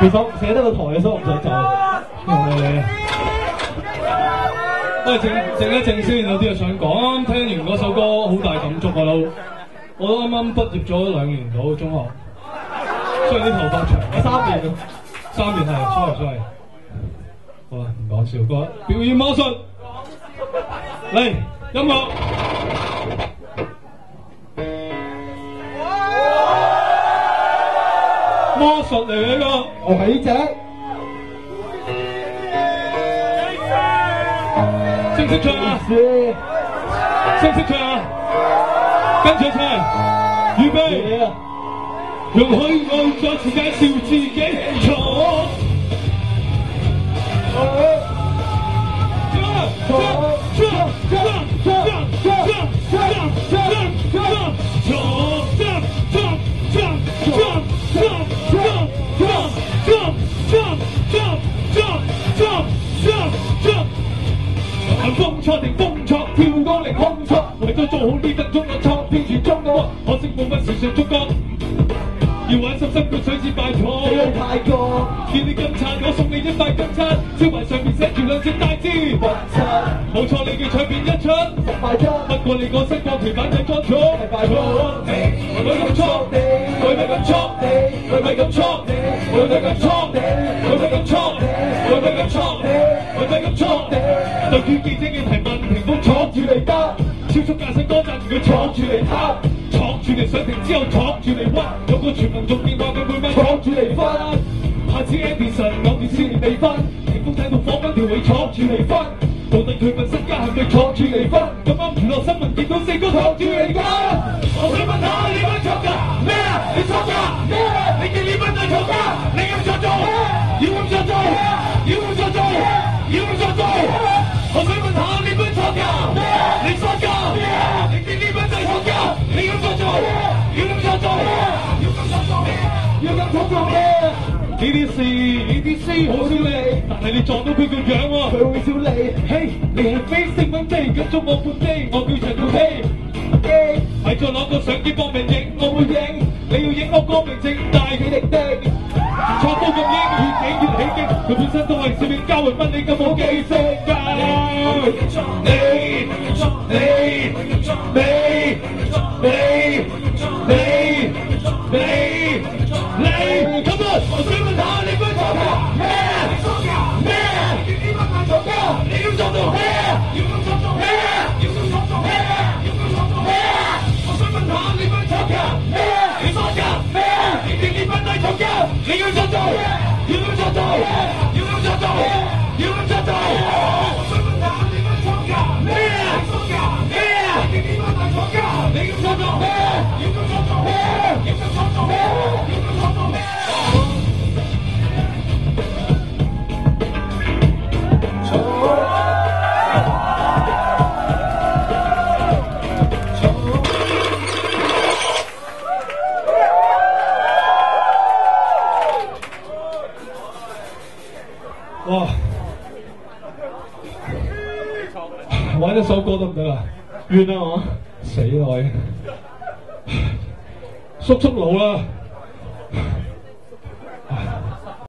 其實我唔捨得個台，所以我唔想走。誒，喂，靜靜一靜先，有啲嘢想講。啱啱聽完嗰首歌，好大感觸我都。我都啱啱畢業咗兩年到中學，雖然啲頭髮長，三年啊，三年係，sorry sorry。好啦，唔講笑，歌表演魔術，嚟音樂。魔術嚟嘅呢個，我起隻，識唔識唱啊？是識唔識唱啊？跟住唱，預備，嘢啊！容許我再次介紹自己。坐，風錯定風錯，跳歌定空錯，為咗做好呢分鐘嘅錯，偏住中嘅可惜冇乜時尚觸覺。要玩濕濕潑水至拜你託去。泰國見你咁殘，我送你一塊金漆，招牌上面寫住兩隻大字。混七冇錯，你嘅唱片一出，十塊一，不過你個新國旗版就裝咗。係拜託你，佢咁錯你，佢咪咁錯你，佢咪咁錯你，佢咪咁錯你，佢咪咁錯你，佢咪咁錯你，佢咪咁錯你。對於記者嘅提問，屏風坐住嚟答，超速駕駛嗰陣佢坐住嚟撻，坐住嚟上庭之後坐住嚟屈，有個傳聞仲見話佢每晚坐住嚟分。下次 Edison 偶然先離婚，屏風睇到火滾條尾坐住離婚，到底佢份身家係咪坐住離婚？咁啱娛樂新聞見到四哥坐住離婚，我想問下你班錯㗎咩啊？你錯㗎咩啊？你見呢班都係錯㗎，你咁錯做，要咁想做，要咁想做，要咁想做。我想問下你班錯㗎咩啊？你錯㗎咩啊？你見呢班都係錯㗎，你咁錯做，要咁錯做，要咁錯做咩？要咁錯做咩？呢啲事呢啲事好少理，但係你撞到佢個樣喎，佢會笑你，嘿，你係非星蚊地，跟蹤我半地，我叫陳耀希。咪再攞個相機幫命影，我會影，你要影我光明正大嘅力的。錯刀咁英，越影越起勁，佢本身都係攝影交換，問你咁冇記性你你你你你你，come on！我想問下你班錯㗎咩？咩？你咁做做咩？要做做咩？要做做咩？要做做咩？我想問下你班錯㗎咩？你錯㗎咩？你哋呢班都係錯㗎，你要做做，要哇！玩一首歌得唔得啊？完啦我。死啦我！叔叔老啦，